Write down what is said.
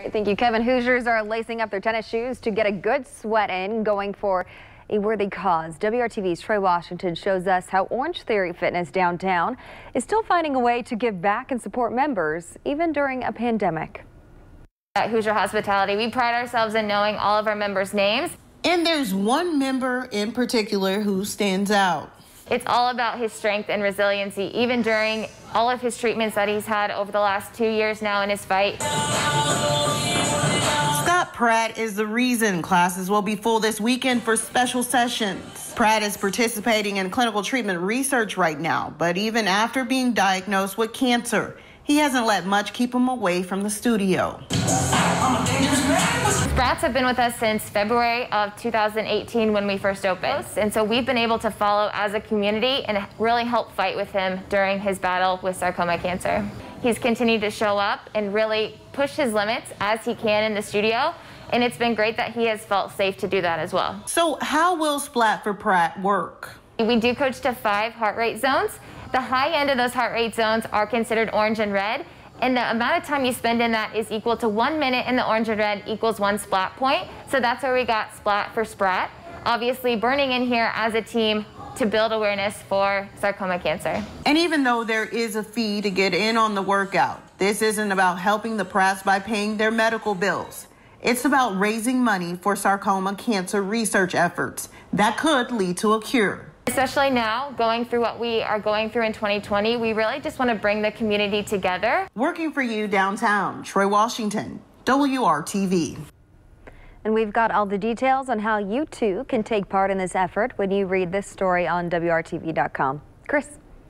right, thank you, Kevin. Hoosiers are lacing up their tennis shoes to get a good sweat in, going for a worthy cause. WRTV's Troy Washington shows us how Orangetheory Fitness downtown is still finding a way to give back and support members, even during a pandemic. At Hoosier Hospitality, we pride ourselves in knowing all of our members' names. And there's one member in particular who stands out. It's all about his strength and resiliency, even during all of his treatments that he's had over the last two years now in his fight. Scott Pratt is the reason classes will be full this weekend for special sessions. Pratt is participating in clinical treatment research right now, but even after being diagnosed with cancer, he hasn't let much keep him away from the studio. Brats have been with us since February of 2018 when we first opened. And so we've been able to follow as a community and really help fight with him during his battle with sarcoma cancer. He's continued to show up and really push his limits as he can in the studio. And it's been great that he has felt safe to do that as well. So how will Splat for Pratt work? We do coach to five heart rate zones. The high end of those heart rate zones are considered orange and red. And the amount of time you spend in that is equal to one minute in the orange and red equals one splat point. So that's where we got splat for Pratt. Obviously burning in here as a team to build awareness for sarcoma cancer. And even though there is a fee to get in on the workout, this isn't about helping the Pratts by paying their medical bills. It's about raising money for sarcoma cancer research efforts that could lead to a cure. Especially now, going through what we are going through in 2020, we really just want to bring the community together. Working for you downtown, Troy Washington, WRTV. And we've got all the details on how you too can take part in this effort when you read this story on WRTV.com. Chris.